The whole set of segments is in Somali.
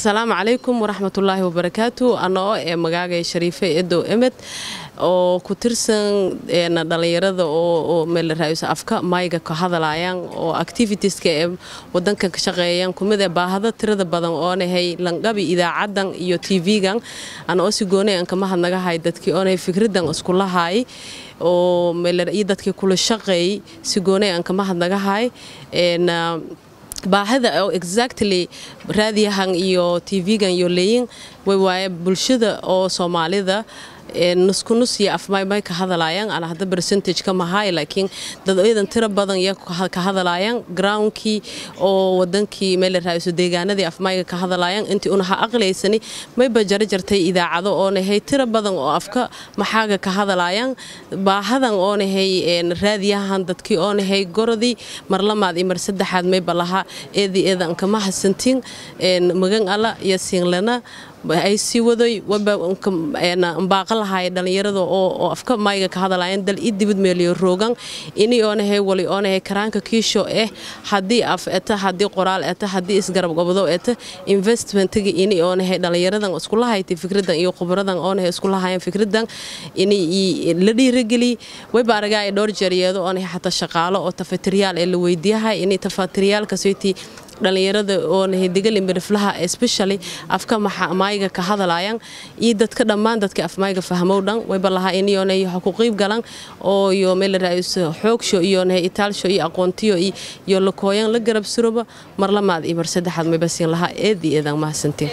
asalaamu calaykum waraxmatullaahi wabarakaatu. Anoo ee magaagay shariife edow emed oo ku tirsan dhalinyarada oo meelaraayso afka mayga ka hadalayaan oo activitieska ee wadankan ka shaqeeyaan kumid baahada tirada badan oonahay langabi idaacadan iyo tv-gan ana oo si goonay aan kama hadnagahay dadkii oonahay fikradan iskulahay oo iyo dadkii kula shaqeey si goonay aan kama hadnagahay baahida oo exactly raadiyahan iyo tv-gan iyo leeyin way waaye bulshada oo soomaalida nuskunus iyo afmaymay ka hadalayaan ana hadda percentage ka mahay laakiin dad iyadan tiro badan iyo ka hadalayaan groundkii oo wadankii meel la raayso deegaanadii afmayga ka hadalayaan intii una ha aqlaysani mayba jara jartay idaacado oo nahay tiro badan oo afka maxaaga ka hadalayaan baahadan oo nahay raadiyahan dadkii oo nahay gorodii marlamaad iyo mar saddexaad mayba laha eedii eedan kama hasantiin magan alla iyo siinlana sii waday mbaaqa lahaay dhalinyarada oo afka mayga ka hadalayan dal i meeliyo roogan. Ini oonahay wali oonahay karaanka kiisho eh haddii af eta haddii qoraal eta haddii isgarab gobodo eta investmentiga ini oonahay dhalinyaradan iskulahayti fikradan iyo khubradan oonahay iskulahayan fikradan ini la dhiirageli wayba aragaa ay dhowr jeeryeedo oonahay xataa shaqaalo oo tafatiryaal ee la weydiyahay. Ini tafatiriyaalkasaytii dhalinyarada oo nahidigali miriflaha especially afka mayga ka hadalayaan iyo dadka dhammaan dadka afmayga fahmow dhan wayba lahaa iniyonay waxa ku qiib galan oo iyo meel raayso xoogsho iyo itaalsho iyo aqoontiyo iyo lakooyan la garab suroba mar lamaad iyo mar saddexaad mayba siin lahaa eed iyo eedan mahadsantiin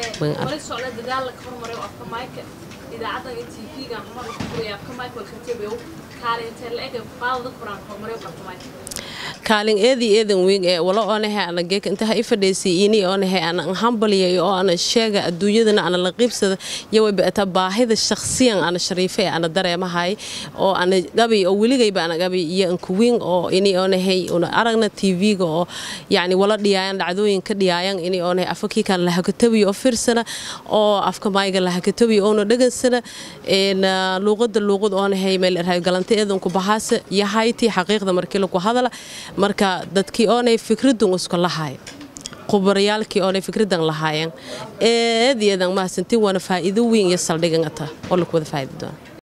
kaalin eedii eedan weyn ee wala oonahay ana geeka intaha i fadhaysay ini oonahay ana hambaliyay oo ana sheega adduunyadana ana la qiibsada. Iyo wayba ata baahida shakhsiyan ana shariife ee ana dareemahay oo ana gabi oo weligayba ana gabi. Iyo ankuwiin oo ini oonahay una aragna tv-ga oo yacni wala dhiyaayan dhacdooyin ka dhiyaayan ini oonahay afakii kan la hakatabiyo oo fiirsana oo afka maayga la hakatabiyo oona dhagansana. Luuqada luuqad oonahay meel galanta eedanku bahaasa yahayti xaqiiqda markii lagu hadala marka dadkii oonay fikradun iska lahay qubarayaalkii oonay fikradan lahaayeen eed iyadan mahadsantiin waana faa'iido weyn iyo saldhigan ata oo laku wada faa'iidi doona